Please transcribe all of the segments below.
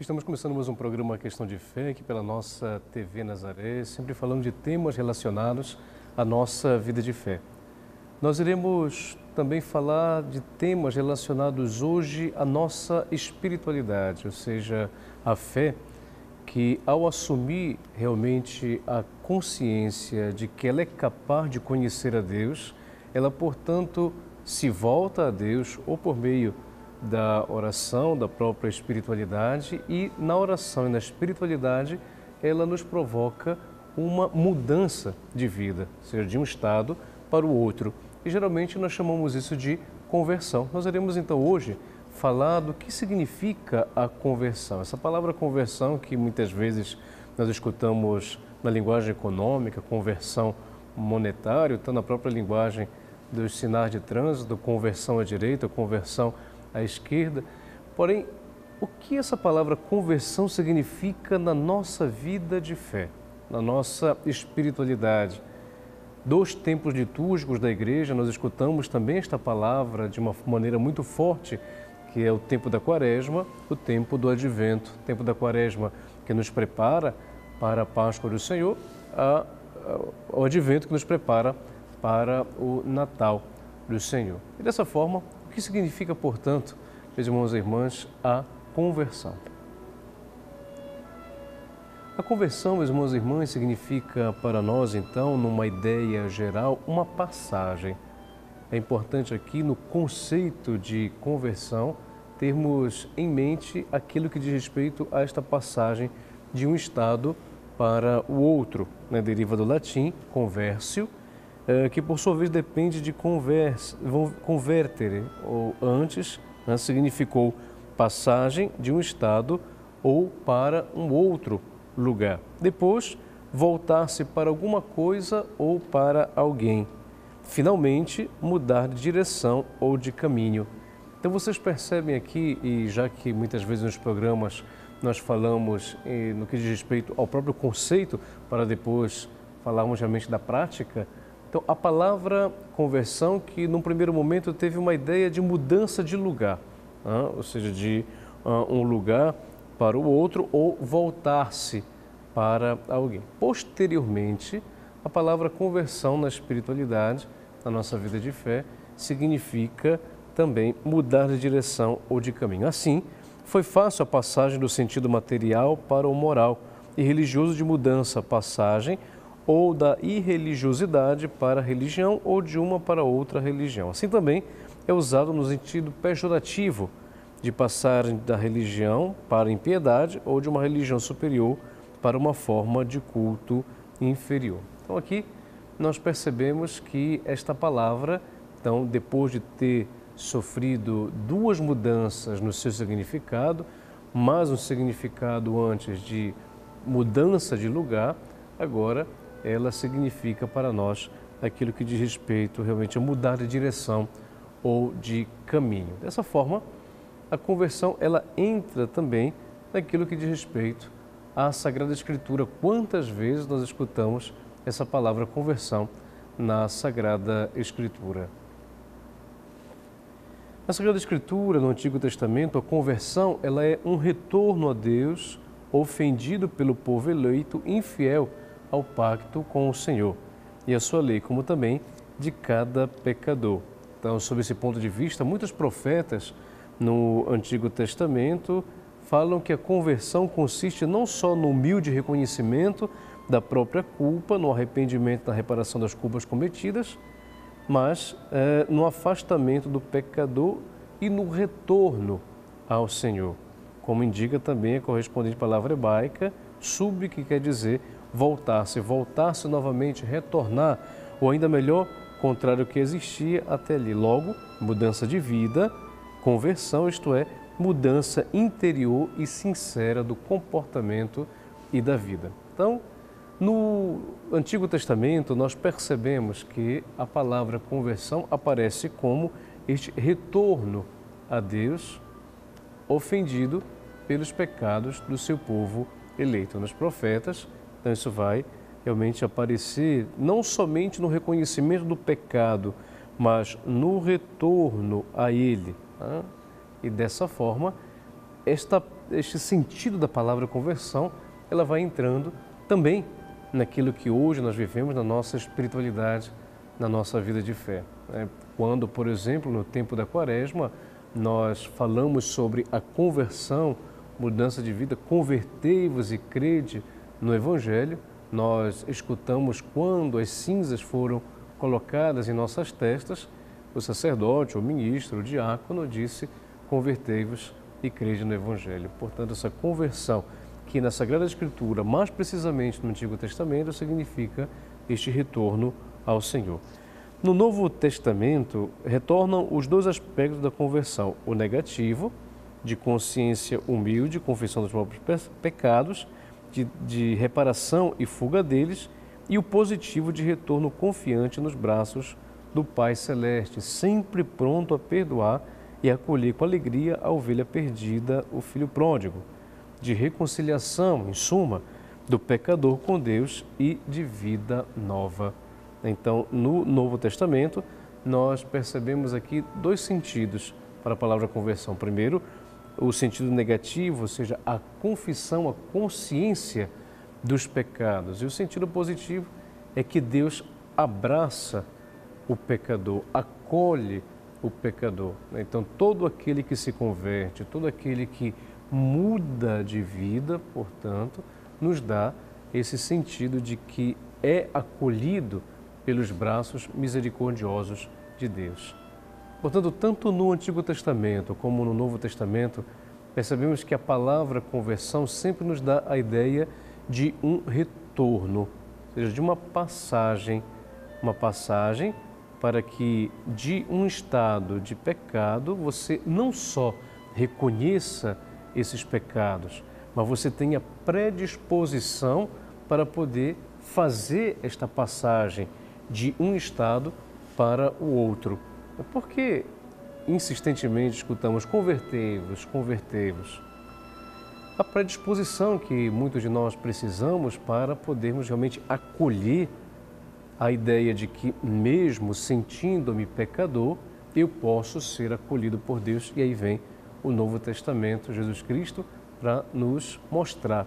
Estamos começando mais um programa Questão de Fé aqui pela nossa TV Nazaré, sempre falando de temas relacionados à nossa vida de fé. Nós iremos também falar de temas relacionados hoje à nossa espiritualidade, ou seja, a fé que ao assumir realmente a consciência de que ela é capaz de conhecer a Deus, ela portanto se volta a Deus ou por meio da oração, da própria espiritualidade e na oração e na espiritualidade ela nos provoca uma mudança de vida, seja de um estado para o outro. E geralmente nós chamamos isso de conversão. Nós iremos então hoje falar do que significa a conversão. Essa palavra conversão que muitas vezes nós escutamos na linguagem econômica, conversão monetária, está na própria linguagem dos sinais de trânsito, conversão à direita, conversão à esquerda. Porém, o que essa palavra conversão significa na nossa vida de fé, na nossa espiritualidade? Dos tempos litúrgicos da igreja, nós escutamos também esta palavra de uma maneira muito forte, que é o tempo da quaresma, o tempo do advento, o tempo da quaresma que nos prepara para a Páscoa do Senhor, a, a, o advento que nos prepara para o Natal do Senhor. E dessa forma, o que significa, portanto, meus irmãos e irmãs, a conversão? A conversão, meus irmãos e irmãs, significa para nós, então, numa ideia geral, uma passagem. É importante aqui no conceito de conversão termos em mente aquilo que diz respeito a esta passagem de um estado para o outro, né? deriva do latim conversio, que por sua vez depende de converse, convertere, ou antes né, significou passagem de um estado ou para um outro lugar. Depois, voltar-se para alguma coisa ou para alguém. Finalmente, mudar de direção ou de caminho. Então vocês percebem aqui, e já que muitas vezes nos programas nós falamos no que diz respeito ao próprio conceito, para depois falarmos realmente da prática, então, a palavra conversão, que num primeiro momento teve uma ideia de mudança de lugar, ou seja, de um lugar para o outro ou voltar-se para alguém. Posteriormente, a palavra conversão na espiritualidade, na nossa vida de fé, significa também mudar de direção ou de caminho. Assim, foi fácil a passagem do sentido material para o moral e religioso de mudança, passagem ou da irreligiosidade para a religião ou de uma para outra religião. Assim também é usado no sentido pejorativo de passar da religião para impiedade ou de uma religião superior para uma forma de culto inferior. Então aqui nós percebemos que esta palavra, então depois de ter sofrido duas mudanças no seu significado, mais um significado antes de mudança de lugar, agora ela significa para nós aquilo que diz respeito realmente a mudar de direção ou de caminho. Dessa forma, a conversão ela entra também naquilo que diz respeito à Sagrada Escritura. Quantas vezes nós escutamos essa palavra conversão na Sagrada Escritura? Na Sagrada Escritura, no Antigo Testamento, a conversão ela é um retorno a Deus ofendido pelo povo eleito infiel ao pacto com o Senhor e a sua lei, como também de cada pecador. Então, sob esse ponto de vista, muitos profetas no Antigo Testamento falam que a conversão consiste não só no humilde reconhecimento da própria culpa, no arrependimento da reparação das culpas cometidas, mas é, no afastamento do pecador e no retorno ao Senhor. Como indica também a correspondente palavra hebraica, sub, que quer dizer voltar-se, voltar-se novamente, retornar, ou ainda melhor, contrário ao que existia até ali. Logo, mudança de vida, conversão, isto é, mudança interior e sincera do comportamento e da vida. Então, no Antigo Testamento, nós percebemos que a palavra conversão aparece como este retorno a Deus ofendido pelos pecados do seu povo eleito. Nos profetas, então, isso vai realmente aparecer não somente no reconhecimento do pecado, mas no retorno a Ele. Né? E dessa forma, esta este sentido da palavra conversão, ela vai entrando também naquilo que hoje nós vivemos na nossa espiritualidade, na nossa vida de fé. Né? Quando, por exemplo, no tempo da quaresma, nós falamos sobre a conversão, mudança de vida, convertei-vos e crede no Evangelho, nós escutamos quando as cinzas foram colocadas em nossas testas, o sacerdote, o ministro, o diácono disse: convertei-vos e crede no Evangelho. Portanto, essa conversão, que na Sagrada Escritura, mais precisamente no Antigo Testamento, significa este retorno ao Senhor. No Novo Testamento, retornam os dois aspectos da conversão: o negativo, de consciência humilde, confissão dos próprios pecados, de, de reparação e fuga deles, e o positivo de retorno confiante nos braços do Pai Celeste, sempre pronto a perdoar e acolher com alegria a ovelha perdida, o filho pródigo, de reconciliação, em suma, do pecador com Deus e de vida nova. Então, no Novo Testamento, nós percebemos aqui dois sentidos para a palavra conversão. Primeiro, o sentido negativo, ou seja, a confissão, a consciência dos pecados. E o sentido positivo é que Deus abraça o pecador, acolhe o pecador. Então, todo aquele que se converte, todo aquele que muda de vida, portanto, nos dá esse sentido de que é acolhido pelos braços misericordiosos de Deus. Portanto, tanto no Antigo Testamento como no Novo Testamento, percebemos que a palavra conversão sempre nos dá a ideia de um retorno, ou seja, de uma passagem, uma passagem para que de um estado de pecado você não só reconheça esses pecados, mas você tenha predisposição para poder fazer esta passagem de um estado para o outro. Porque insistentemente escutamos convertei-vos, convertei-vos. A predisposição que muitos de nós precisamos para podermos realmente acolher a ideia de que, mesmo sentindo-me pecador, eu posso ser acolhido por Deus. E aí vem o Novo Testamento, Jesus Cristo, para nos mostrar,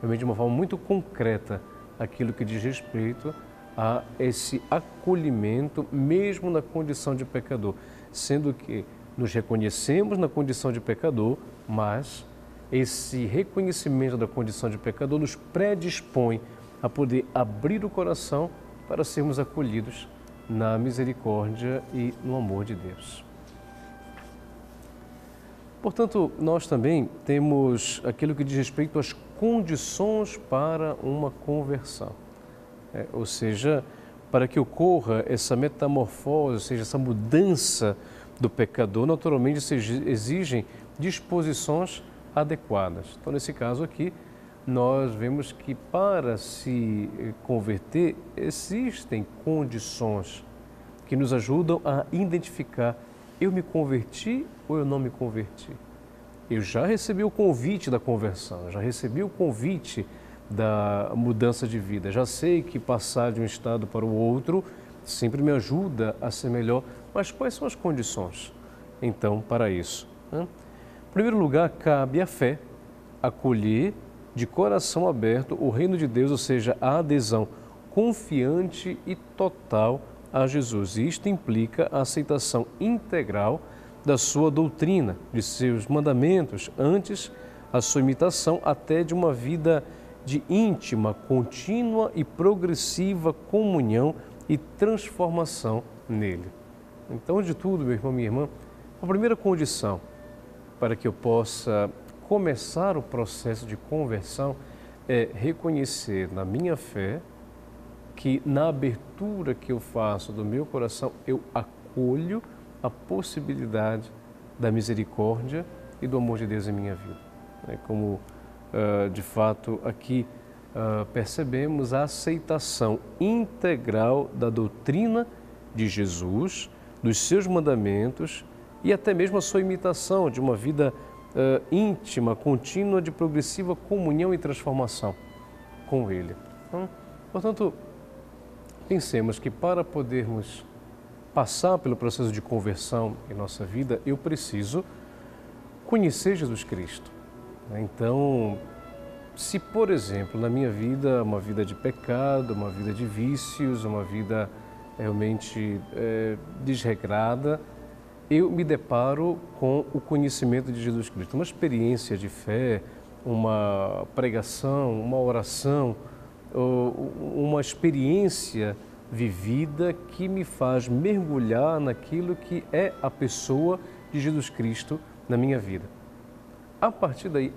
realmente de uma forma muito concreta, aquilo que diz respeito a esse acolhimento, mesmo na condição de pecador, sendo que nos reconhecemos na condição de pecador, mas esse reconhecimento da condição de pecador nos predispõe a poder abrir o coração para sermos acolhidos na misericórdia e no amor de Deus. Portanto, nós também temos aquilo que diz respeito às condições para uma conversão. É, ou seja, para que ocorra essa metamorfose, ou seja, essa mudança do pecador, naturalmente se exigem disposições adequadas. Então, nesse caso aqui, nós vemos que para se converter existem condições que nos ajudam a identificar eu me converti ou eu não me converti. Eu já recebi o convite da conversão, já recebi o convite da mudança de vida. Já sei que passar de um estado para o outro sempre me ajuda a ser melhor, mas quais são as condições então para isso? Em primeiro lugar, cabe a fé acolher de coração aberto o reino de Deus, ou seja, a adesão confiante e total a Jesus. E isto implica a aceitação integral da sua doutrina, de seus mandamentos, antes a sua imitação até de uma vida de íntima, contínua e progressiva comunhão e transformação nele. Então, de tudo, meu irmão, minha irmã, a primeira condição para que eu possa começar o processo de conversão é reconhecer na minha fé que na abertura que eu faço do meu coração eu acolho a possibilidade da misericórdia e do amor de Deus em minha vida. É como uh, de fato aqui uh, percebemos a aceitação integral da doutrina de Jesus, dos seus mandamentos e até mesmo a sua imitação de uma vida uh, íntima, contínua de progressiva comunhão e transformação com Ele. Então, portanto, pensemos que para podermos passar pelo processo de conversão em nossa vida, eu preciso conhecer Jesus Cristo. Então, se por exemplo na minha vida, uma vida de pecado, uma vida de vícios, uma vida realmente é, desregrada, eu me deparo com o conhecimento de Jesus Cristo, uma experiência de fé, uma pregação, uma oração, uma experiência vivida que me faz mergulhar naquilo que é a pessoa de Jesus Cristo na minha vida. A partir daí,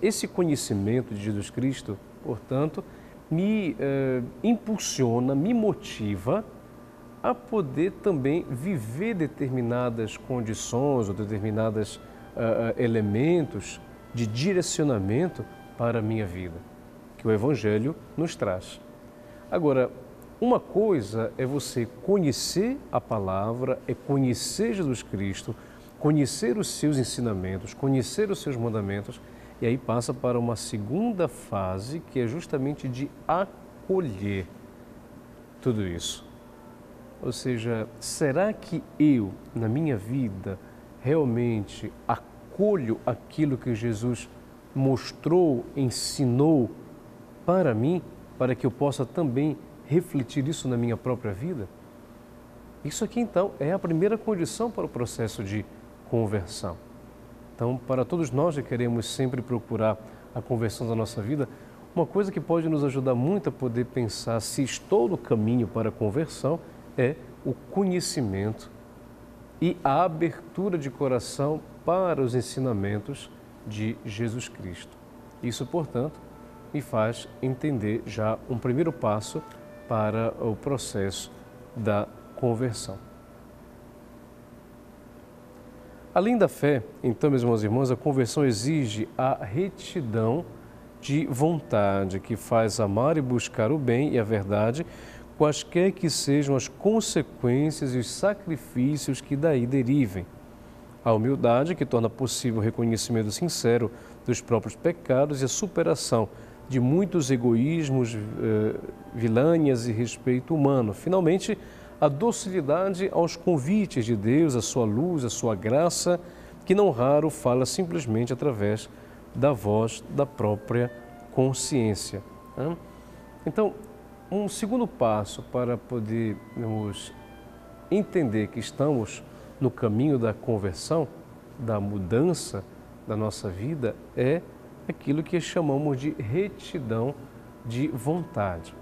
esse conhecimento de Jesus Cristo, portanto, me eh, impulsiona, me motiva a poder também viver determinadas condições ou determinados uh, elementos de direcionamento para a minha vida, que o Evangelho nos traz. Agora, uma coisa é você conhecer a palavra, é conhecer Jesus Cristo, conhecer os seus ensinamentos, conhecer os seus mandamentos, e aí passa para uma segunda fase que é justamente de acolher tudo isso. Ou seja, será que eu, na minha vida, realmente acolho aquilo que Jesus mostrou, ensinou para mim, para que eu possa também refletir isso na minha própria vida? Isso aqui então é a primeira condição para o processo de conversão. Então, para todos nós que queremos sempre procurar a conversão da nossa vida, uma coisa que pode nos ajudar muito a poder pensar se estou no caminho para a conversão é o conhecimento e a abertura de coração para os ensinamentos de Jesus Cristo. Isso, portanto, me faz entender já um primeiro passo para o processo da conversão. Além da fé, então, meus irmãos e irmãs, a conversão exige a retidão de vontade que faz amar e buscar o bem e a verdade quaisquer que sejam as consequências e os sacrifícios que daí derivem. A humildade que torna possível o reconhecimento sincero dos próprios pecados e a superação de muitos egoísmos, eh, vilânias e respeito humano. Finalmente, a docilidade aos convites de Deus, a sua luz, a sua graça, que não raro fala simplesmente através da voz da própria consciência. Então, um segundo passo para podermos entender que estamos no caminho da conversão, da mudança da nossa vida, é aquilo que chamamos de retidão de vontade.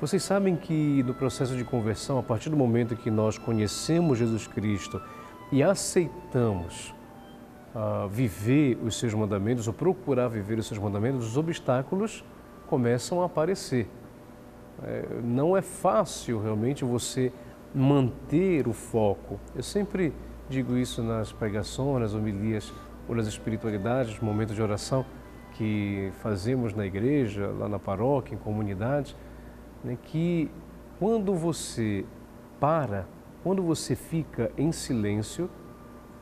Vocês sabem que no processo de conversão, a partir do momento que nós conhecemos Jesus Cristo e aceitamos uh, viver os seus mandamentos ou procurar viver os seus mandamentos, os obstáculos começam a aparecer. É, não é fácil realmente você manter o foco. Eu sempre digo isso nas pregações, nas homilias ou nas espiritualidades, momentos de oração que fazemos na igreja, lá na paróquia, em comunidade, né, que quando você para, quando você fica em silêncio,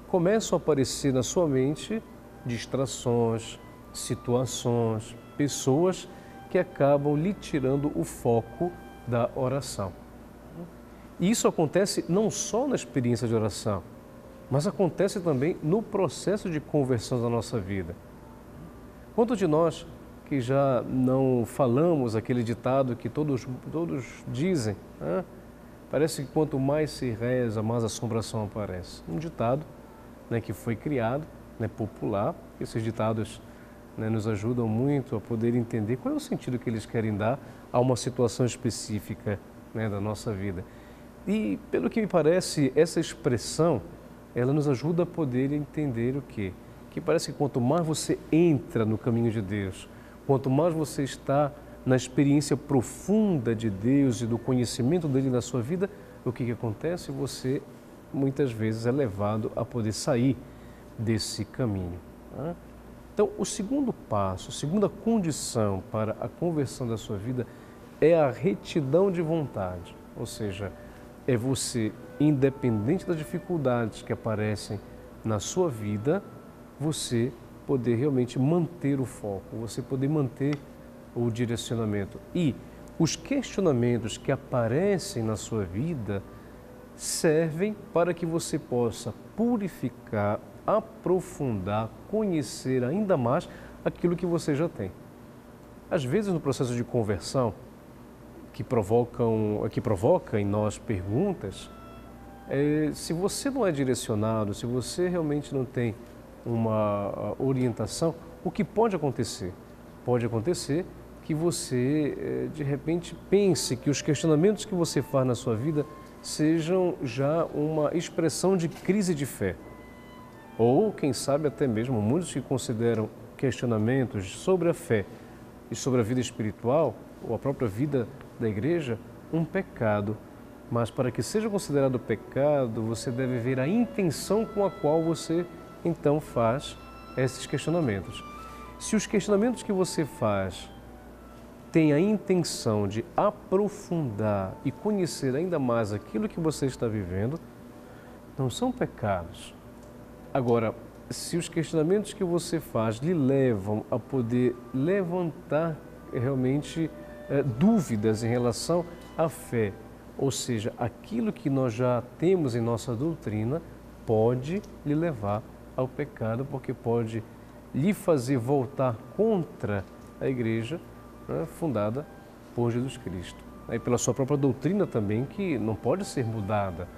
começam a aparecer na sua mente distrações, situações, pessoas que acabam lhe tirando o foco da oração. E isso acontece não só na experiência de oração, mas acontece também no processo de conversão da nossa vida. Quanto de nós que já não falamos aquele ditado que todos, todos dizem, né? parece que quanto mais se reza, mais assombração aparece. Um ditado né, que foi criado, né, popular, esses ditados né, nos ajudam muito a poder entender qual é o sentido que eles querem dar a uma situação específica né, da nossa vida. E, pelo que me parece, essa expressão, ela nos ajuda a poder entender o quê? Que parece que quanto mais você entra no caminho de Deus, quanto mais você está na experiência profunda de Deus e do conhecimento dele na sua vida, o que, que acontece? Você muitas vezes é levado a poder sair desse caminho. Né? Então, o segundo passo, a segunda condição para a conversão da sua vida é a retidão de vontade, ou seja, é você, independente das dificuldades que aparecem na sua vida, você poder realmente manter o foco, você poder manter o direcionamento. E os questionamentos que aparecem na sua vida servem para que você possa purificar aprofundar, conhecer ainda mais aquilo que você já tem. Às vezes, no processo de conversão, que, provocam, que provoca em nós perguntas, é, se você não é direcionado, se você realmente não tem uma orientação, o que pode acontecer? Pode acontecer que você, é, de repente, pense que os questionamentos que você faz na sua vida sejam já uma expressão de crise de fé. Ou, quem sabe, até mesmo muitos que consideram questionamentos sobre a fé e sobre a vida espiritual, ou a própria vida da igreja, um pecado. Mas para que seja considerado pecado, você deve ver a intenção com a qual você então faz esses questionamentos. Se os questionamentos que você faz têm a intenção de aprofundar e conhecer ainda mais aquilo que você está vivendo, não são pecados. Agora, se os questionamentos que você faz lhe levam a poder levantar realmente é, dúvidas em relação à fé, ou seja, aquilo que nós já temos em nossa doutrina, pode lhe levar ao pecado, porque pode lhe fazer voltar contra a igreja né, fundada por Jesus Cristo. E pela sua própria doutrina também, que não pode ser mudada.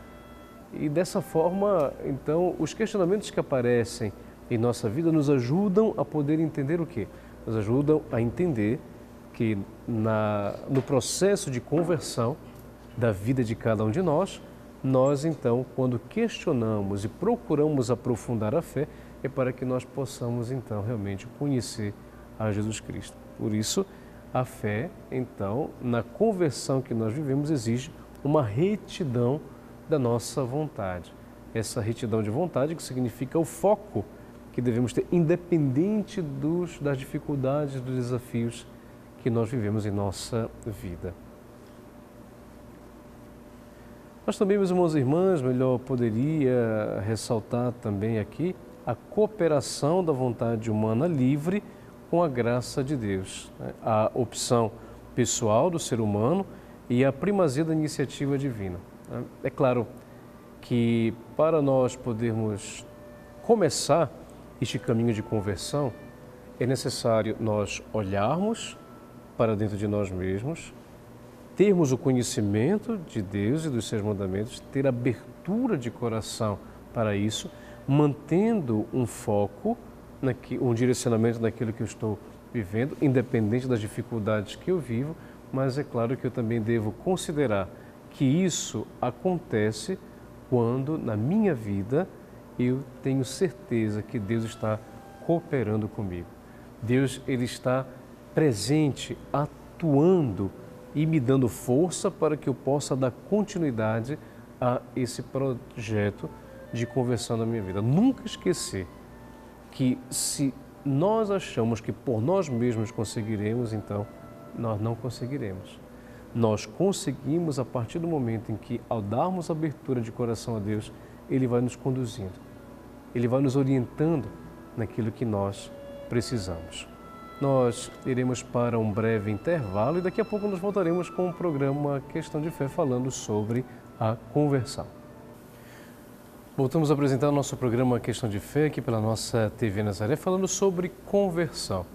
E dessa forma, então, os questionamentos que aparecem em nossa vida nos ajudam a poder entender o quê? Nos ajudam a entender que na, no processo de conversão da vida de cada um de nós, nós então, quando questionamos e procuramos aprofundar a fé, é para que nós possamos então realmente conhecer a Jesus Cristo. Por isso, a fé, então, na conversão que nós vivemos, exige uma retidão da nossa vontade. Essa retidão de vontade que significa o foco que devemos ter, independente dos, das dificuldades, dos desafios que nós vivemos em nossa vida. Mas também, meus irmãos e irmãs, melhor poderia ressaltar também aqui a cooperação da vontade humana livre com a graça de Deus. Né? A opção pessoal do ser humano e a primazia da iniciativa divina. Né? É claro que para nós podermos começar este caminho de conversão, é necessário nós olharmos para dentro de nós mesmos, termos o conhecimento de Deus e dos seus mandamentos, ter abertura de coração para isso, mantendo um foco, um direcionamento naquilo que eu estou vivendo, independente das dificuldades que eu vivo, mas é claro que eu também devo considerar que isso acontece quando na minha vida eu tenho certeza que Deus está cooperando comigo. Deus ele está presente, atuando e me dando força para que eu possa dar continuidade a esse projeto de conversão na minha vida. Nunca esquecer que se nós achamos que por nós mesmos conseguiremos, então nós não conseguiremos. Nós conseguimos a partir do momento em que, ao darmos abertura de coração a Deus, Ele vai nos conduzindo, Ele vai nos orientando naquilo que nós precisamos. Nós iremos para um breve intervalo e daqui a pouco nós voltaremos com o programa Questão de Fé falando sobre a conversão. Voltamos a apresentar o nosso programa Questão de Fé aqui pela nossa TV Nazaré, falando sobre conversão.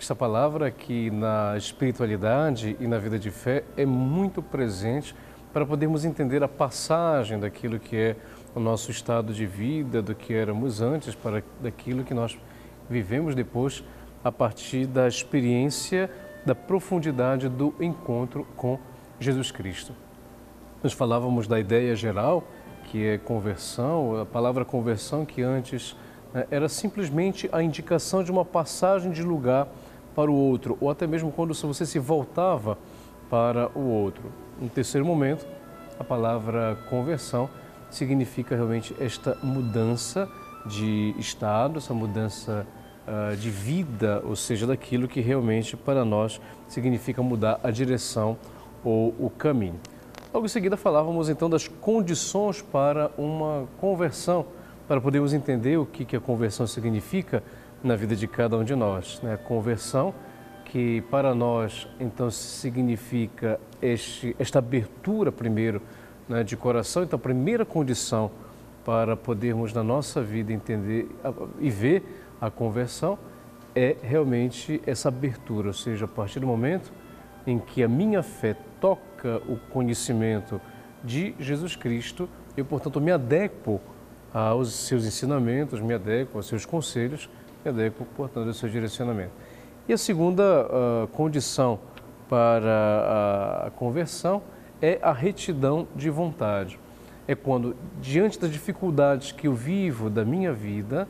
Esta palavra que na espiritualidade e na vida de fé é muito presente para podermos entender a passagem daquilo que é o nosso estado de vida, do que éramos antes, para daquilo que nós vivemos depois a partir da experiência da profundidade do encontro com Jesus Cristo. Nós falávamos da ideia geral, que é conversão, a palavra conversão que antes né, era simplesmente a indicação de uma passagem de lugar para o outro, ou até mesmo quando você se voltava para o outro. No terceiro momento, a palavra conversão significa realmente esta mudança de estado, essa mudança uh, de vida, ou seja, daquilo que realmente para nós significa mudar a direção ou o caminho. Logo em seguida falávamos então das condições para uma conversão, para podermos entender o que, que a conversão significa na vida de cada um de nós. Né? A conversão que para nós então significa este, esta abertura primeiro né, de coração. Então a primeira condição para podermos na nossa vida entender e ver a conversão é realmente essa abertura, ou seja, a partir do momento em que a minha fé toca o conhecimento de Jesus Cristo, eu, portanto, me adequo aos seus ensinamentos, me adequo aos seus conselhos, me adequo, portanto, ao seu direcionamento. E a segunda uh, condição para a conversão é a retidão de vontade. É quando, diante das dificuldades que eu vivo da minha vida,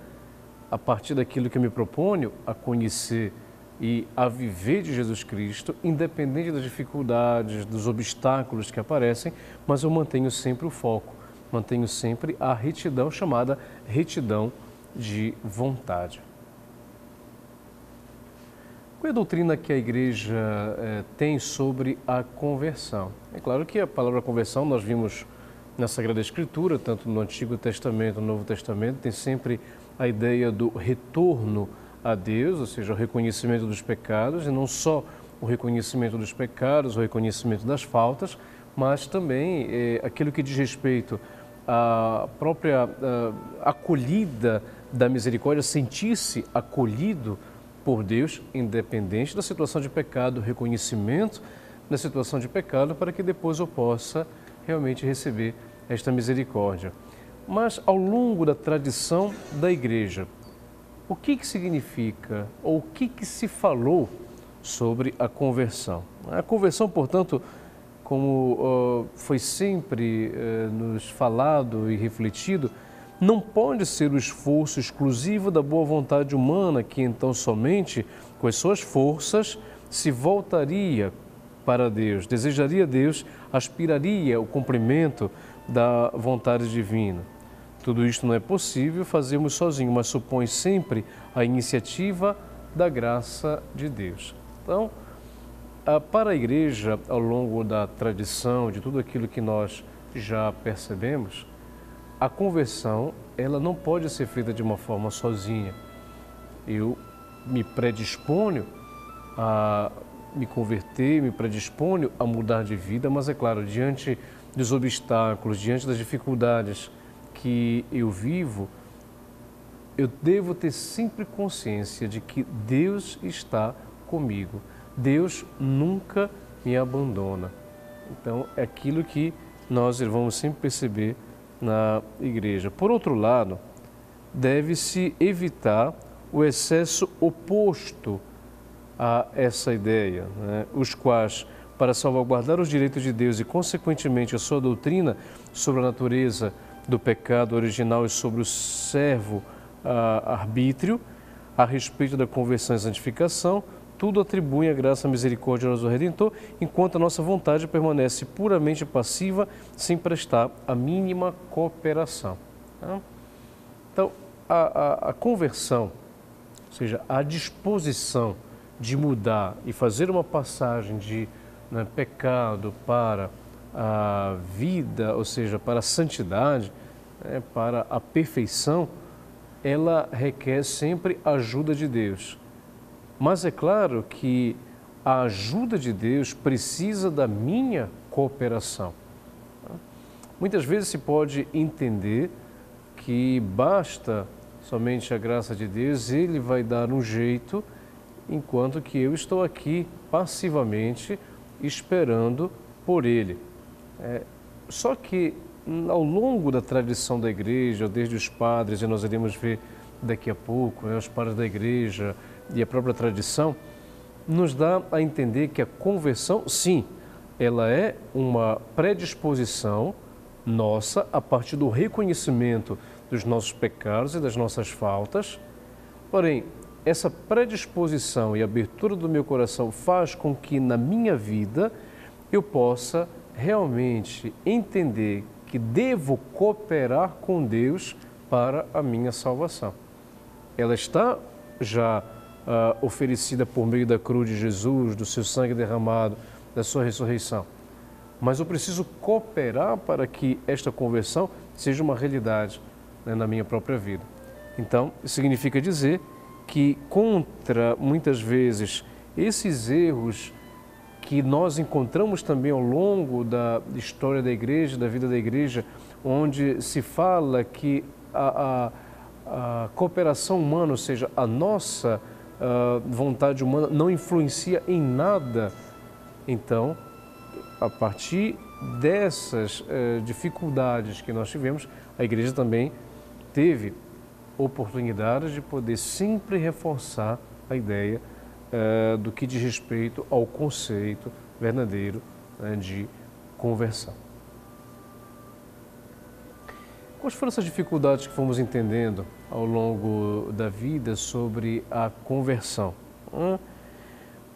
a partir daquilo que eu me proponho a conhecer e a viver de Jesus Cristo, independente das dificuldades, dos obstáculos que aparecem, mas eu mantenho sempre o foco, mantenho sempre a retidão chamada retidão de vontade. Qual é a doutrina que a igreja eh, tem sobre a conversão? É claro que a palavra conversão nós vimos na Sagrada Escritura, tanto no Antigo Testamento, no Novo Testamento, tem sempre a ideia do retorno a Deus, ou seja, o reconhecimento dos pecados, e não só o reconhecimento dos pecados, o reconhecimento das faltas, mas também eh, aquilo que diz respeito à própria uh, acolhida da misericórdia, sentir-se acolhido por Deus, independente da situação de pecado, reconhecimento da situação de pecado, para que depois eu possa realmente receber esta misericórdia. Mas ao longo da tradição da igreja, o que, que significa ou o que, que se falou sobre a conversão? A conversão, portanto, como uh, foi sempre uh, nos falado e refletido, não pode ser o esforço exclusivo da boa vontade humana que então somente com as suas forças se voltaria para Deus, desejaria Deus, aspiraria o cumprimento da vontade divina. Tudo isto não é possível fazermos sozinhos, mas supõe sempre a iniciativa da graça de Deus. Então, para a igreja, ao longo da tradição, de tudo aquilo que nós já percebemos, a conversão ela não pode ser feita de uma forma sozinha. Eu me predisponho a me converter, me predisponho a mudar de vida, mas é claro, diante dos obstáculos, diante das dificuldades que eu vivo, eu devo ter sempre consciência de que Deus está comigo. Deus nunca me abandona. Então, é aquilo que nós vamos sempre perceber na igreja. Por outro lado, deve-se evitar o excesso oposto a essa ideia, né? os quais, para salvaguardar os direitos de Deus e, consequentemente, a sua doutrina sobre a natureza do pecado original e sobre o servo arbítrio, a respeito da conversão e santificação, tudo atribui a graça a misericórdia ao nosso Redentor, enquanto a nossa vontade permanece puramente passiva, sem prestar a mínima cooperação. Tá? Então, a, a, a conversão, ou seja, a disposição de mudar e fazer uma passagem de né, pecado para a vida, ou seja, para a santidade, né, para a perfeição, ela requer sempre a ajuda de Deus. Mas é claro que a ajuda de Deus precisa da minha cooperação. Muitas vezes se pode entender que basta somente a graça de Deus, Ele vai dar um jeito, enquanto que eu estou aqui passivamente esperando por Ele. É, só que ao longo da tradição da igreja, desde os padres, e nós iremos ver daqui a pouco, né, os padres da igreja, e a própria tradição, nos dá a entender que a conversão, sim, ela é uma predisposição nossa a partir do reconhecimento dos nossos pecados e das nossas faltas. Porém, essa predisposição e abertura do meu coração faz com que na minha vida eu possa realmente entender que devo cooperar com Deus para a minha salvação. Ela está já uh, oferecida por meio da cruz de Jesus, do seu sangue derramado, da sua ressurreição. Mas eu preciso cooperar para que esta conversão seja uma realidade né, na minha própria vida. Então, significa dizer que contra muitas vezes esses erros que nós encontramos também ao longo da história da igreja, da vida da igreja, onde se fala que a, a, a cooperação humana, ou seja, a nossa a vontade humana, não influencia em nada, então, a partir dessas eh, dificuldades que nós tivemos, a igreja também teve oportunidade de poder sempre reforçar a ideia eh, do que diz respeito ao conceito verdadeiro né, de conversão. Quais foram essas dificuldades que fomos entendendo ao longo da vida sobre a conversão?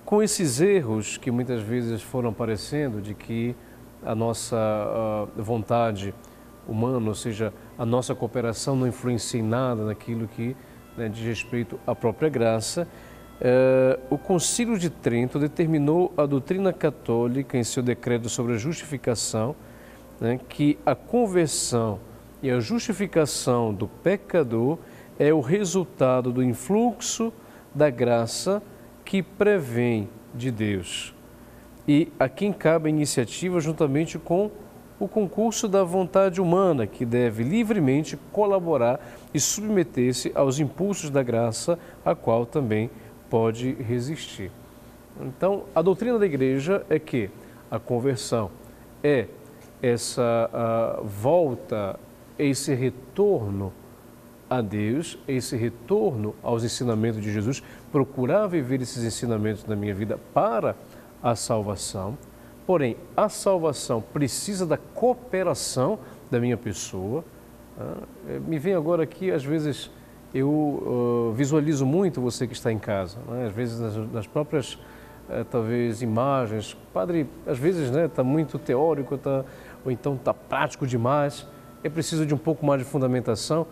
Com esses erros que muitas vezes foram aparecendo de que a nossa vontade humana, ou seja, a nossa cooperação não influencia em nada naquilo que né, diz respeito à própria graça, Uh, o Concílio de Trento determinou a doutrina católica em seu decreto sobre a justificação né, que a conversão e a justificação do pecador é o resultado do influxo da graça que prevém de Deus. E a quem cabe a iniciativa juntamente com o concurso da vontade humana, que deve livremente colaborar e submeter-se aos impulsos da graça, a qual também pode resistir. Então, a doutrina da igreja é que a conversão é essa volta esse retorno a Deus, esse retorno aos ensinamentos de Jesus, procurar viver esses ensinamentos na minha vida para a salvação. Porém, a salvação precisa da cooperação da minha pessoa. Ah, é, me vem agora aqui, às vezes, eu uh, visualizo muito você que está em casa, né? às vezes nas, nas próprias, uh, talvez, imagens. Padre, às vezes, está né, tá muito teórico, tá, ou então está prático demais é preciso de um pouco mais de fundamentação.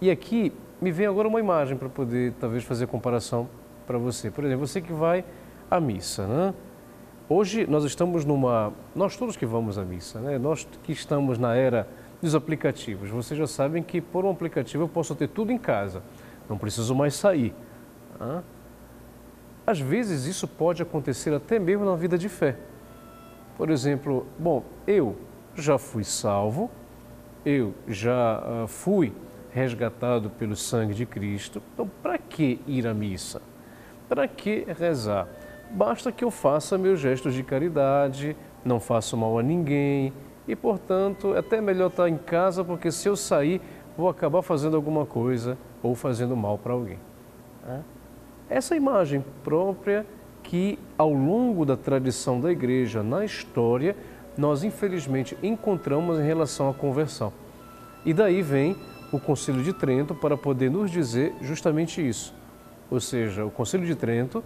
E aqui me vem agora uma imagem para poder talvez fazer comparação para você. Por exemplo, você que vai à missa, né? Hoje nós estamos numa, nós todos que vamos à missa, né? Nós que estamos na era dos aplicativos, vocês já sabem que por um aplicativo eu posso ter tudo em casa, não preciso mais sair. Né? Às vezes isso pode acontecer até mesmo na vida de fé. Por exemplo, bom, eu já fui salvo, eu já fui resgatado pelo sangue de Cristo, então para que ir à missa? Para que rezar? Basta que eu faça meus gestos de caridade, não faço mal a ninguém e, portanto, é até melhor estar em casa, porque se eu sair, vou acabar fazendo alguma coisa ou fazendo mal para alguém. Essa imagem própria que, ao longo da tradição da igreja, na história, nós infelizmente encontramos em relação à conversão. E daí vem o Concílio de Trento para poder nos dizer justamente isso. Ou seja, o Concílio de Trento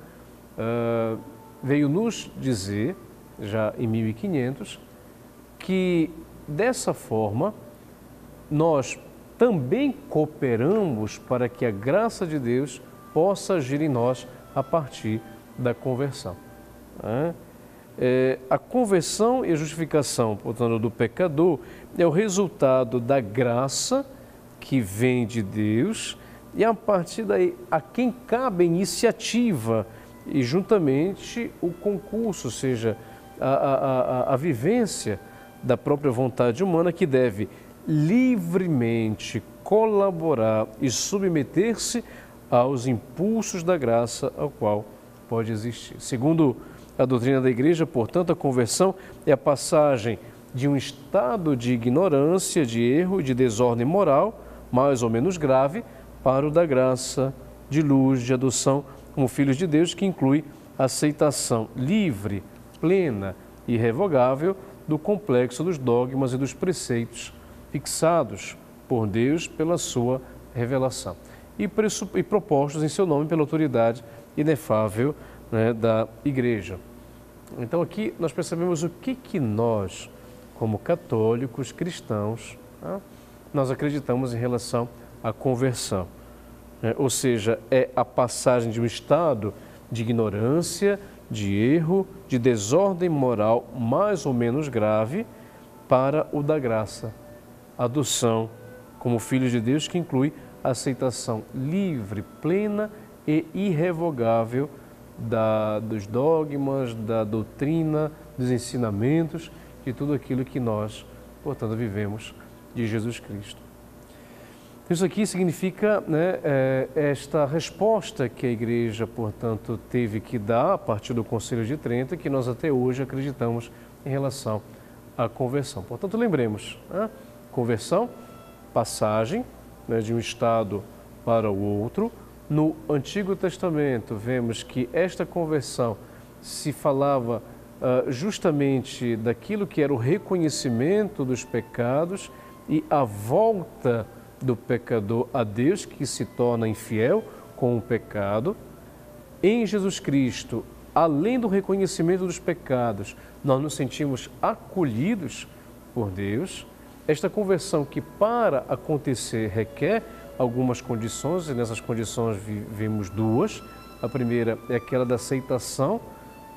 uh, veio nos dizer, já em 1500, que dessa forma nós também cooperamos para que a graça de Deus possa agir em nós a partir da conversão. Né? É, a conversão e a justificação, portanto, do pecador é o resultado da graça que vem de Deus e a partir daí a quem cabe a iniciativa e juntamente o concurso, ou seja, a, a, a, a vivência da própria vontade humana que deve livremente colaborar e submeter-se aos impulsos da graça ao qual pode existir. Segundo a doutrina da igreja, portanto, a conversão é a passagem de um estado de ignorância, de erro, de desordem moral, mais ou menos grave, para o da graça, de luz, de adoção como filhos de Deus, que inclui a aceitação livre, plena e irrevogável do complexo dos dogmas e dos preceitos fixados por Deus pela sua revelação e, e propostos em seu nome pela autoridade inefável né, da Igreja. Então aqui nós percebemos o que, que nós, como católicos cristãos, tá? nós acreditamos em relação à conversão. Né? Ou seja, é a passagem de um estado de ignorância, de erro, de desordem moral mais ou menos grave para o da graça, adoção como filhos de Deus, que inclui a aceitação livre, plena e irrevogável da, dos dogmas, da doutrina, dos ensinamentos, de tudo aquilo que nós, portanto, vivemos de Jesus Cristo. Isso aqui significa né, é, esta resposta que a igreja, portanto, teve que dar a partir do Conselho de Trento, que nós até hoje acreditamos em relação à conversão. Portanto, lembremos, né, conversão, passagem né, de um estado para o outro. No Antigo Testamento, vemos que esta conversão se falava uh, justamente daquilo que era o reconhecimento dos pecados e a volta do pecador a Deus que se torna infiel com o pecado. Em Jesus Cristo, além do reconhecimento dos pecados, nós nos sentimos acolhidos por Deus. Esta conversão que para acontecer requer algumas condições, e nessas condições vimos duas. A primeira é aquela da aceitação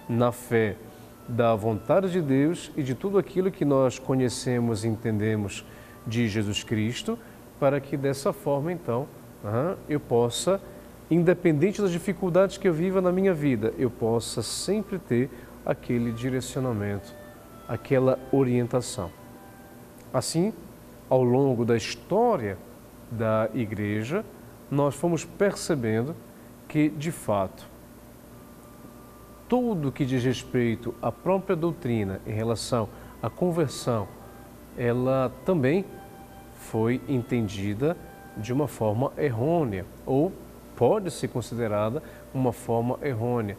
na fé da vontade de Deus e de tudo aquilo que nós conhecemos e entendemos de Jesus Cristo para que dessa forma, então, eu possa, independente das dificuldades que eu viva na minha vida, eu possa sempre ter aquele direcionamento, aquela orientação. Assim, ao longo da história da igreja, nós fomos percebendo que, de fato, tudo que diz respeito à própria doutrina em relação à conversão, ela também foi entendida de uma forma errônea ou pode ser considerada uma forma errônea.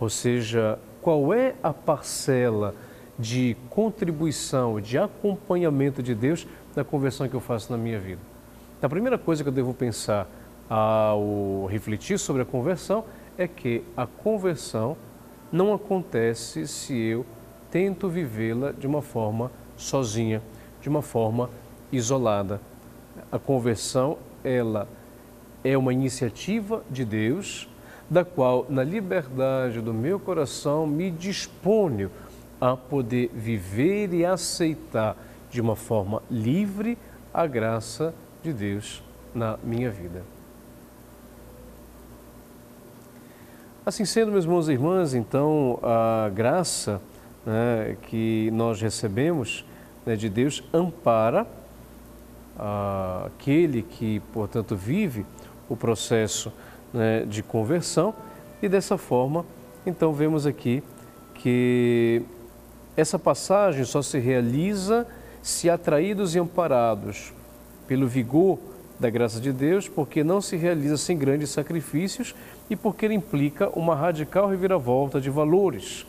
Ou seja, qual é a parcela de contribuição, de acompanhamento de Deus na conversão que eu faço na minha vida? A primeira coisa que eu devo pensar ao refletir sobre a conversão é que a conversão não acontece se eu tento vivê-la de uma forma sozinha, de uma forma isolada. A conversão, ela é uma iniciativa de Deus, da qual, na liberdade do meu coração, me disponho a poder viver e aceitar de uma forma livre a graça de Deus na minha vida. Assim sendo, meus irmãos e irmãs, então a graça né, que nós recebemos né, de Deus ampara aquele que, portanto, vive o processo né, de conversão. E dessa forma, então vemos aqui que essa passagem só se realiza se atraídos e amparados pelo vigor da graça de Deus, porque não se realiza sem grandes sacrifícios e porque ele implica uma radical reviravolta de valores,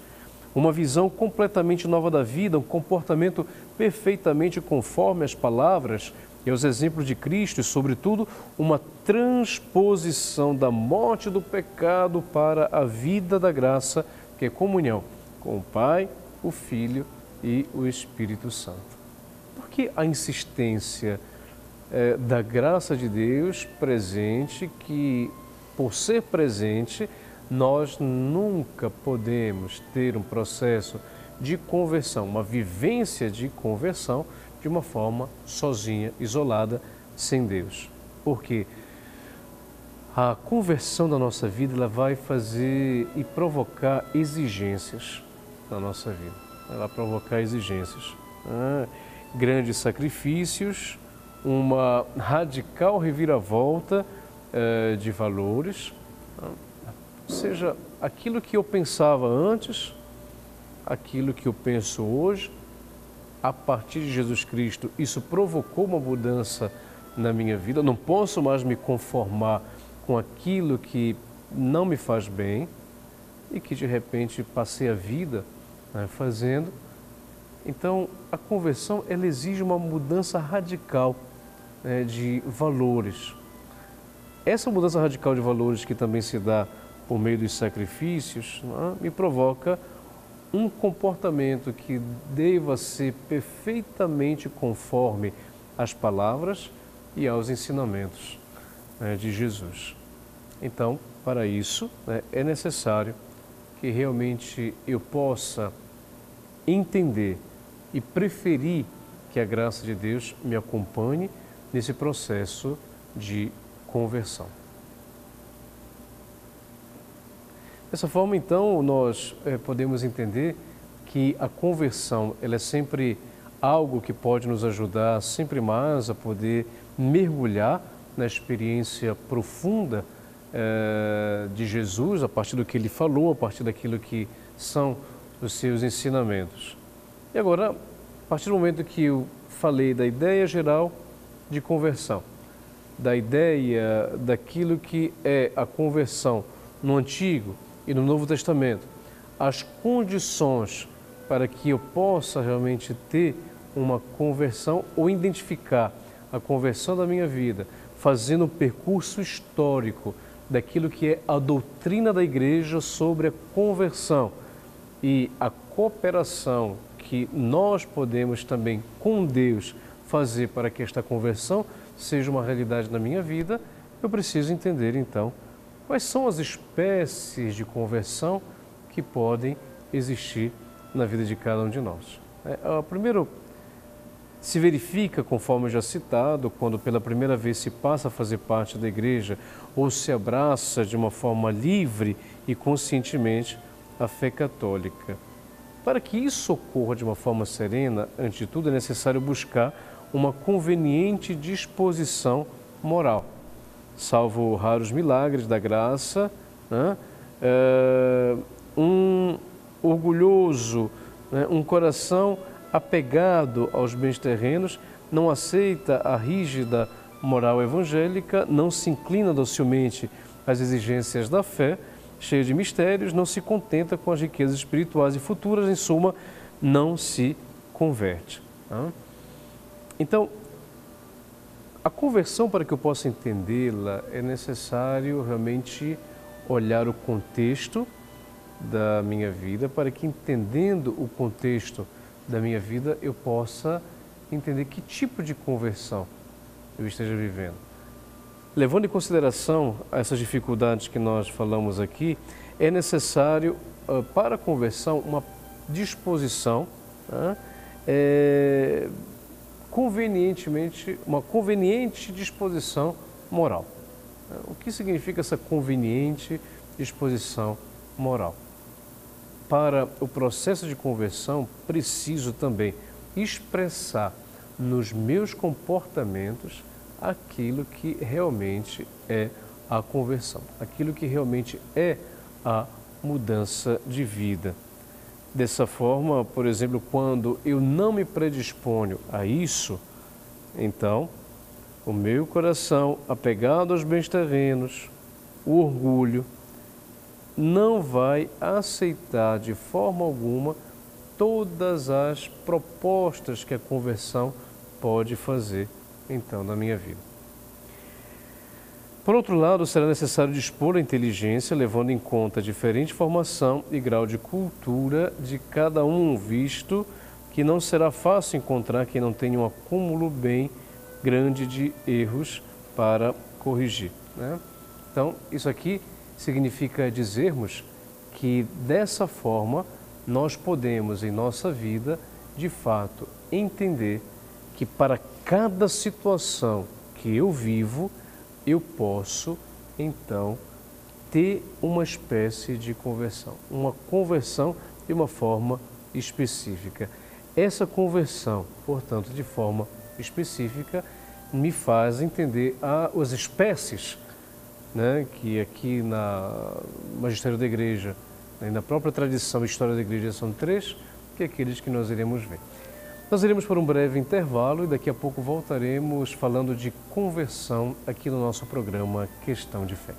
uma visão completamente nova da vida, um comportamento perfeitamente conforme as palavras e aos exemplos de Cristo e, sobretudo, uma transposição da morte do pecado para a vida da graça, que é comunhão com o Pai, o Filho e o Espírito Santo. Por que a insistência é, da graça de Deus presente, que, por ser presente, nós nunca podemos ter um processo de conversão, uma vivência de conversão de uma forma sozinha, isolada, sem Deus. Porque a conversão da nossa vida ela vai fazer e provocar exigências na nossa vida. Ela vai provocar exigências. Ah, grandes sacrifícios, uma radical reviravolta eh, de valores. Ah, ou seja, aquilo que eu pensava antes, aquilo que eu penso hoje, a partir de Jesus Cristo, isso provocou uma mudança na minha vida. Não posso mais me conformar com aquilo que não me faz bem e que de repente passei a vida né, fazendo. Então, a conversão ela exige uma mudança radical né, de valores. Essa mudança radical de valores que também se dá por meio dos sacrifícios né, me provoca um comportamento que deva ser perfeitamente conforme às palavras e aos ensinamentos né, de Jesus. Então, para isso, né, é necessário que realmente eu possa entender e preferir que a graça de Deus me acompanhe nesse processo de conversão. Dessa forma, então, nós é, podemos entender que a conversão ela é sempre algo que pode nos ajudar sempre mais a poder mergulhar na experiência profunda eh, de Jesus, a partir do que ele falou, a partir daquilo que são os seus ensinamentos. E agora, a partir do momento que eu falei da ideia geral de conversão, da ideia daquilo que é a conversão no Antigo e no Novo Testamento, as condições para que eu possa realmente ter uma conversão ou identificar a conversão da minha vida, fazendo um percurso histórico daquilo que é a doutrina da igreja sobre a conversão e a cooperação que nós podemos também com Deus fazer para que esta conversão seja uma realidade na minha vida, eu preciso entender então quais são as espécies de conversão que podem existir na vida de cada um de nós. É, primeiro, se verifica, conforme já citado, quando pela primeira vez se passa a fazer parte da igreja ou se abraça de uma forma livre e conscientemente a fé católica. Para que isso ocorra de uma forma serena, antes de tudo é necessário buscar uma conveniente disposição moral. Salvo raros milagres da graça, né? é, um orgulhoso, né? um coração apegado aos bens terrenos, não aceita a rígida moral evangélica, não se inclina docilmente às exigências da fé, cheio de mistérios, não se contenta com as riquezas espirituais e futuras, em suma, não se converte. Então, a conversão, para que eu possa entendê-la, é necessário realmente olhar o contexto da minha vida, para que, entendendo o contexto da minha vida, eu possa entender que tipo de conversão eu esteja vivendo. Levando em consideração essas dificuldades que nós falamos aqui, é necessário uh, para a conversão uma disposição uh, é, convenientemente, uma conveniente disposição moral. O que significa essa conveniente disposição moral? Para o processo de conversão, preciso também expressar nos meus comportamentos aquilo que realmente é a conversão, aquilo que realmente é a mudança de vida. Dessa forma, por exemplo, quando eu não me predisponho a isso, então o meu coração, apegado aos bens terrenos, o orgulho, não vai aceitar de forma alguma todas as propostas que a conversão pode fazer então na minha vida. Por outro lado, será necessário dispor a inteligência, levando em conta a diferente formação e grau de cultura de cada um, visto que não será fácil encontrar quem não tenha um acúmulo bem grande de erros para corrigir. Né? Então, isso aqui significa dizermos que dessa forma nós podemos em nossa vida, de fato, entender que para cada situação que eu vivo, eu posso então ter uma espécie de conversão, uma conversão de uma forma específica. Essa conversão, portanto, de forma específica, me faz entender as espécies né, que aqui na Magistério da Igreja, né, na própria tradição e história da Igreja são três, que é aqueles que nós iremos ver. Nós iremos por um breve intervalo e daqui a pouco voltaremos falando de conversão aqui no nosso programa Questão de Fé.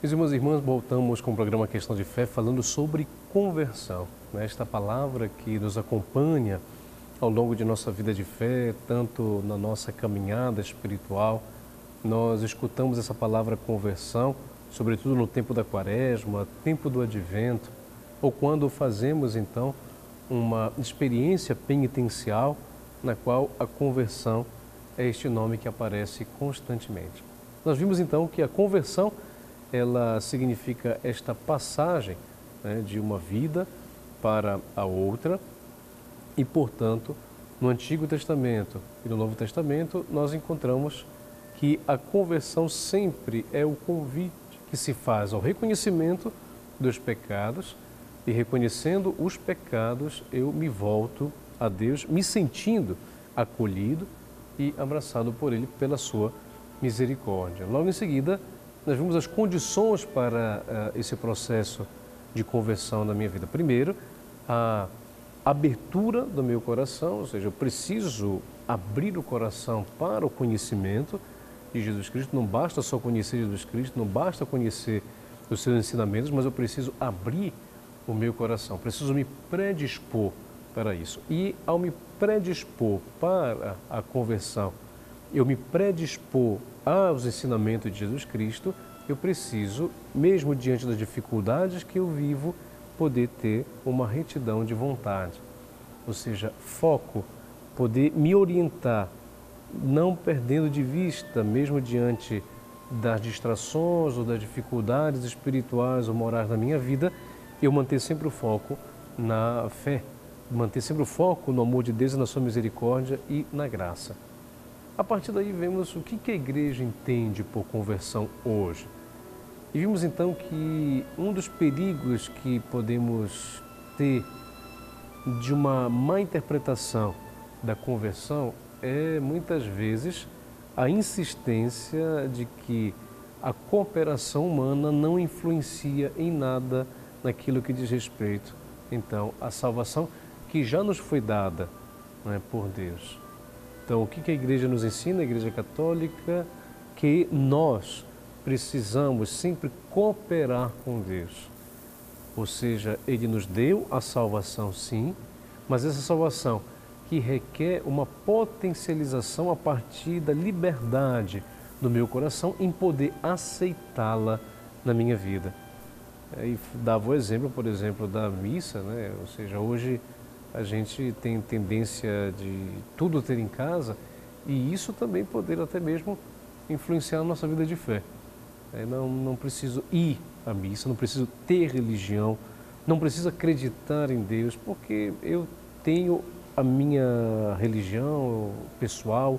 Meus irmãos e irmãs, voltamos com o programa Questão de Fé falando sobre conversão. Né? Esta palavra que nos acompanha ao longo de nossa vida de fé, tanto na nossa caminhada espiritual. Nós escutamos essa palavra conversão, sobretudo no tempo da quaresma, tempo do advento, ou quando fazemos então uma experiência penitencial na qual a conversão é este nome que aparece constantemente. Nós vimos então que a conversão ela significa esta passagem né, de uma vida para a outra e, portanto, no Antigo Testamento e no Novo Testamento nós encontramos que a conversão sempre é o convite que se faz ao reconhecimento dos pecados e reconhecendo os pecados, eu me volto a Deus, me sentindo acolhido e abraçado por Ele pela sua misericórdia. Logo em seguida, nós vimos as condições para uh, esse processo de conversão da minha vida. Primeiro, a abertura do meu coração, ou seja, eu preciso abrir o coração para o conhecimento de Jesus Cristo. Não basta só conhecer Jesus Cristo, não basta conhecer os seus ensinamentos, mas eu preciso abrir meu coração, preciso me predispor para isso. E ao me predispor para a conversão, eu me predispor aos ensinamentos de Jesus Cristo, eu preciso, mesmo diante das dificuldades que eu vivo, poder ter uma retidão de vontade, ou seja, foco, poder me orientar, não perdendo de vista, mesmo diante das distrações ou das dificuldades espirituais ou morais da minha vida, eu manter sempre o foco na fé, manter sempre o foco no amor de Deus na sua misericórdia e na graça. A partir daí vemos o que a igreja entende por conversão hoje. E vimos então que um dos perigos que podemos ter de uma má interpretação da conversão é muitas vezes a insistência de que a cooperação humana não influencia em nada naquilo que diz respeito, então, à salvação que já nos foi dada né, por Deus. Então, o que a igreja nos ensina, a igreja católica? Que nós precisamos sempre cooperar com Deus. Ou seja, Ele nos deu a salvação, sim, mas essa salvação que requer uma potencialização a partir da liberdade do meu coração em poder aceitá-la na minha vida. E dava o exemplo, por exemplo, da missa, né? ou seja, hoje a gente tem tendência de tudo ter em casa e isso também poder até mesmo influenciar a nossa vida de fé. É, não, não preciso ir à missa, não preciso ter religião, não preciso acreditar em Deus, porque eu tenho a minha religião pessoal,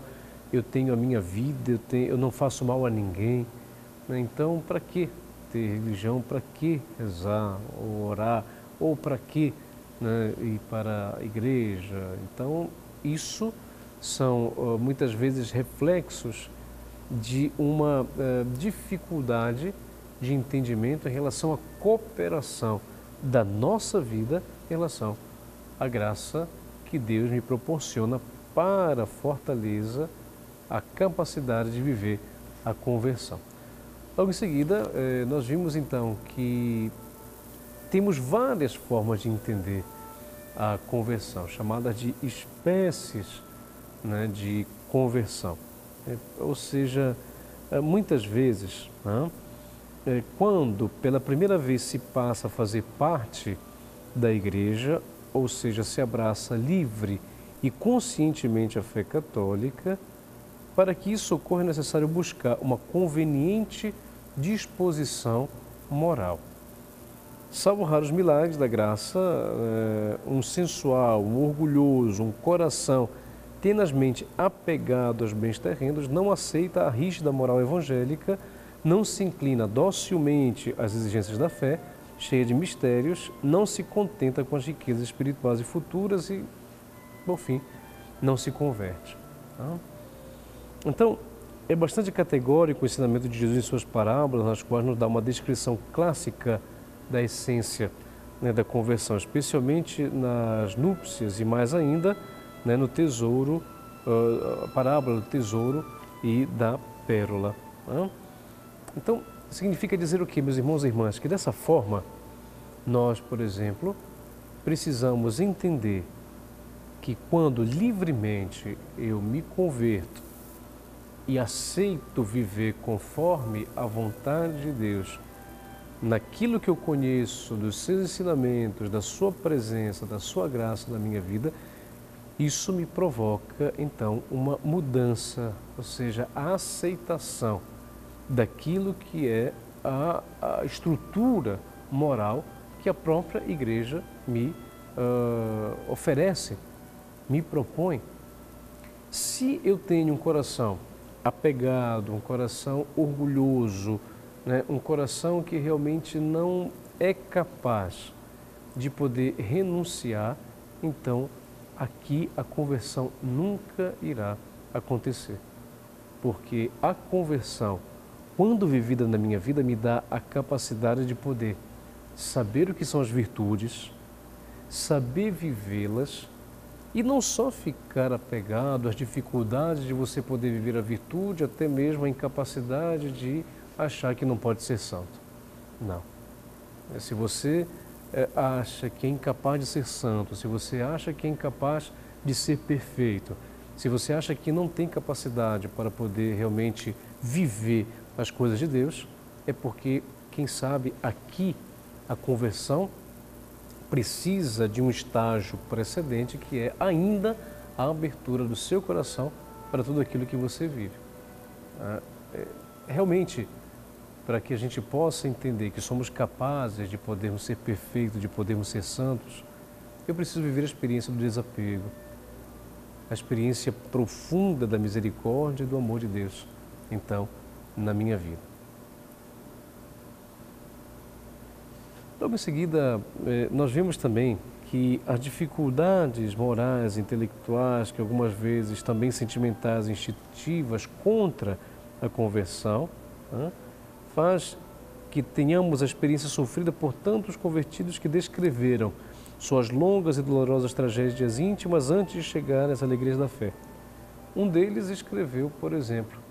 eu tenho a minha vida, eu, tenho, eu não faço mal a ninguém. Né? Então, para que ter religião? Para que rezar ou orar? Ou para que né, ir para a igreja? Então, isso são muitas vezes reflexos de uma uh, dificuldade de entendimento em relação à cooperação da nossa vida em relação à graça que Deus me proporciona para a fortaleza, a capacidade de viver a conversão. Logo em seguida, eh, nós vimos então que temos várias formas de entender a conversão, chamadas de espécies né, de conversão. É, ou seja, é, muitas vezes, né, quando pela primeira vez se passa a fazer parte da igreja, ou seja, se abraça livre e conscientemente a fé católica, para que isso ocorra é necessário buscar uma conveniente disposição moral. Salvo raros milagres da graça, um sensual, um orgulhoso, um coração tenazmente apegado aos bens terrenos, não aceita a rígida moral evangélica, não se inclina docilmente às exigências da fé, cheia de mistérios, não se contenta com as riquezas espirituais e futuras e, por fim, não se converte. Tá? Então, é bastante categórico o ensinamento de Jesus em suas parábolas, nas quais nos dá uma descrição clássica da essência né, da conversão, especialmente nas núpcias e mais ainda né, no tesouro, uh, a parábola do tesouro e da pérola. Né? Então, significa dizer o que, meus irmãos e irmãs? Que dessa forma, nós, por exemplo, precisamos entender que quando livremente eu me converto e aceito viver conforme a vontade de Deus, naquilo que eu conheço dos seus ensinamentos, da sua presença, da sua graça na minha vida, isso me provoca então uma mudança, ou seja, a aceitação daquilo que é a, a estrutura moral que a própria igreja me uh, oferece, me propõe. Se eu tenho um coração apegado, um coração orgulhoso, né, um coração que realmente não é capaz de poder renunciar, então aqui a conversão nunca irá acontecer. Porque a conversão, quando vivida na minha vida, me dá a capacidade de poder saber o que são as virtudes, saber vivê-las e não só ficar apegado às dificuldades de você poder viver a virtude, até mesmo a incapacidade de achar que não pode ser santo. Não. Se você é, acha que é incapaz de ser santo, se você acha que é incapaz de ser perfeito, se você acha que não tem capacidade para poder realmente viver as coisas de Deus, é porque, quem sabe, aqui a conversão precisa de um estágio precedente que é ainda a abertura do seu coração para tudo aquilo que você vive. Ah, é, realmente, para que a gente possa entender que somos capazes de podermos ser perfeitos, de podermos ser santos, eu preciso viver a experiência do desapego, a experiência profunda da misericórdia e do amor de Deus, então, na minha vida. Logo em seguida, eh, nós vemos também que as dificuldades morais, intelectuais, que algumas vezes também sentimentais, instintivas contra a conversão, faz que tenhamos a experiência sofrida por tantos convertidos que descreveram suas longas e dolorosas tragédias íntimas antes de chegar às alegrias da fé. Um deles escreveu, por exemplo,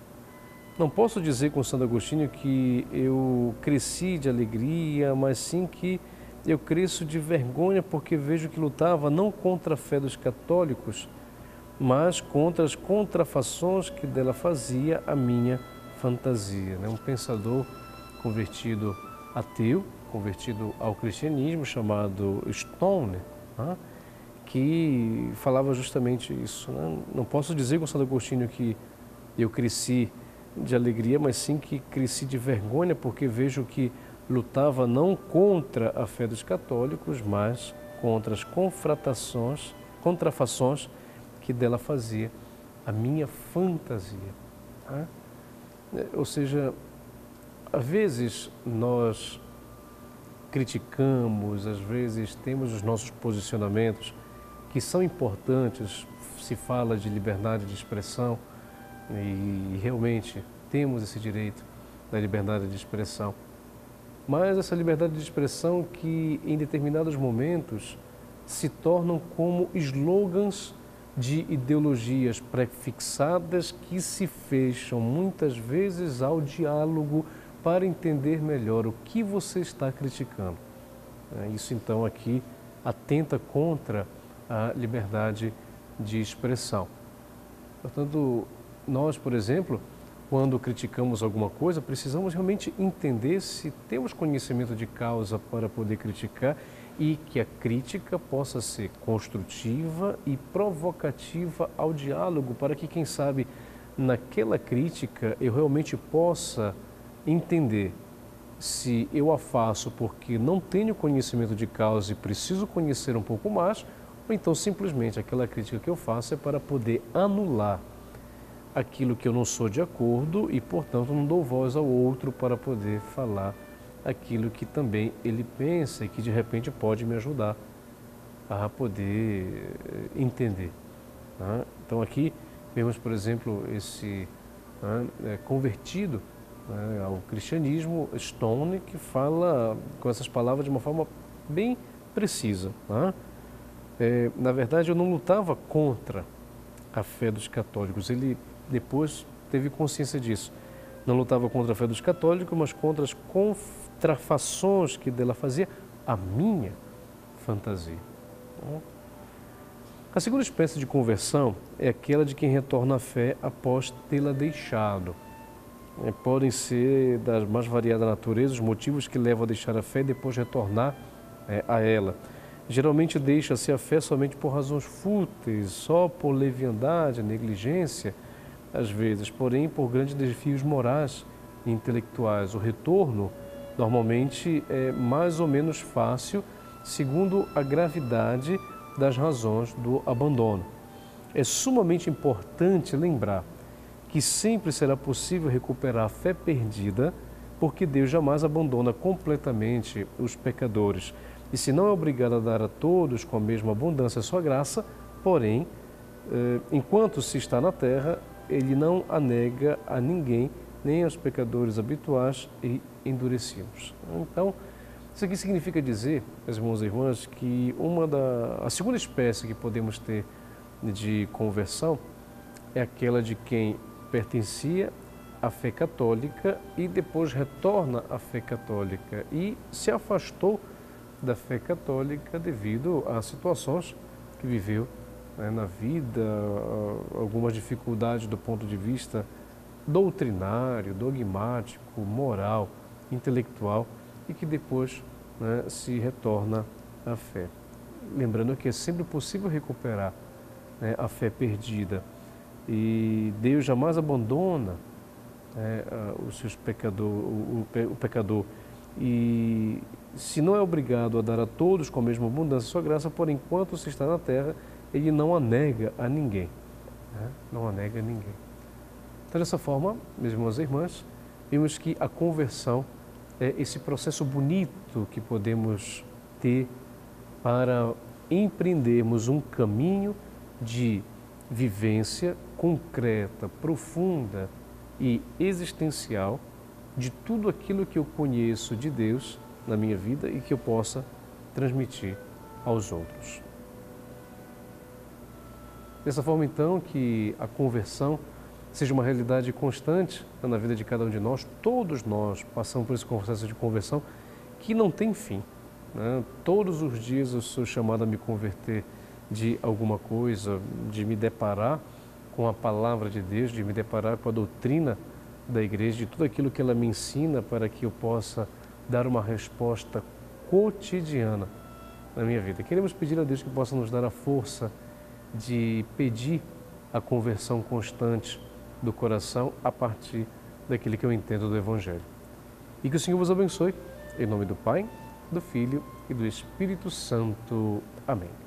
não posso dizer com Santo Agostinho que eu cresci de alegria, mas sim que eu cresço de vergonha porque vejo que lutava não contra a fé dos católicos, mas contra as contrafações que dela fazia a minha fantasia. Né? Um pensador convertido ateu, convertido ao cristianismo, chamado Stone, né? que falava justamente isso. Né? Não posso dizer com Santo Agostinho que eu cresci de alegria, mas sim que cresci de vergonha, porque vejo que lutava não contra a fé dos católicos, mas contra as confratações, contrafações que dela fazia a minha fantasia. Tá? Ou seja, às vezes nós criticamos, às vezes temos os nossos posicionamentos que são importantes, se fala de liberdade de expressão e realmente temos esse direito da liberdade de expressão. Mas essa liberdade de expressão que em determinados momentos se tornam como slogans de ideologias prefixadas que se fecham muitas vezes ao diálogo para entender melhor o que você está criticando. É, isso então aqui atenta contra a liberdade de expressão. Portanto, nós, por exemplo, quando criticamos alguma coisa, precisamos realmente entender se temos conhecimento de causa para poder criticar e que a crítica possa ser construtiva e provocativa ao diálogo, para que, quem sabe, naquela crítica eu realmente possa entender se eu a faço porque não tenho conhecimento de causa e preciso conhecer um pouco mais, ou então simplesmente aquela crítica que eu faço é para poder anular aquilo que eu não sou de acordo e, portanto, não dou voz ao outro para poder falar aquilo que também ele pensa e que de repente pode me ajudar a poder eh, entender. Né? Então aqui vemos, por exemplo, esse né, é, convertido né, ao cristianismo, Stone, que fala com essas palavras de uma forma bem precisa. Né? É, na verdade, eu não lutava contra a fé dos católicos. Ele depois teve consciência disso. Não lutava contra a fé dos católicos, mas contra as contrafações que dela fazia a minha fantasia. A segunda espécie de conversão é aquela de quem retorna à fé após tê-la deixado. É, podem ser das mais variadas naturezas os motivos que levam a deixar a fé e depois retornar é, a ela. Geralmente deixa-se a fé somente por razões fúteis, só por leviandade, negligência, às vezes, porém por grandes desafios morais e intelectuais. O retorno normalmente é mais ou menos fácil, segundo a gravidade das razões do abandono. É sumamente importante lembrar que sempre será possível recuperar a fé perdida, porque Deus jamais abandona completamente os pecadores. E se não é obrigado a dar a todos com a mesma abundância a sua graça, porém, eh, enquanto se está na terra, ele não a nega a ninguém, nem aos pecadores habituais e endurecidos. Então, isso aqui significa dizer, meus irmãos e irmãs, que uma da a segunda espécie que podemos ter de conversão é aquela de quem pertencia à fé católica e depois retorna à fé católica e se afastou da fé católica devido a situações que viveu né, na vida, algumas dificuldades do ponto de vista doutrinário, dogmático, moral, intelectual e que depois né, se retorna à fé. Lembrando que é sempre possível recuperar né, a fé perdida e Deus jamais abandona né, os seus pecador, o, o, pecador e se não é obrigado a dar a todos com a mesma abundância sua graça, por enquanto se está na terra, ele não a nega a ninguém. Né? Não a nega a ninguém. Então, dessa forma, meus irmãos e irmãs, vimos que a conversão é esse processo bonito que podemos ter para empreendermos um caminho de vivência concreta, profunda e existencial de tudo aquilo que eu conheço de Deus na minha vida e que eu possa transmitir aos outros. Dessa forma, então, que a conversão seja uma realidade constante na vida de cada um de nós, todos nós passamos por esse processo de conversão que não tem fim. Né? Todos os dias eu sou chamado a me converter de alguma coisa, de me deparar com a palavra de Deus, de me deparar com a doutrina da igreja, de tudo aquilo que ela me ensina para que eu possa dar uma resposta cotidiana na minha vida. Queremos pedir a Deus que possa nos dar a força de pedir a conversão constante do coração a partir daquilo que eu entendo do Evangelho. E que o Senhor vos abençoe, em nome do Pai, do Filho e do Espírito Santo. Amém.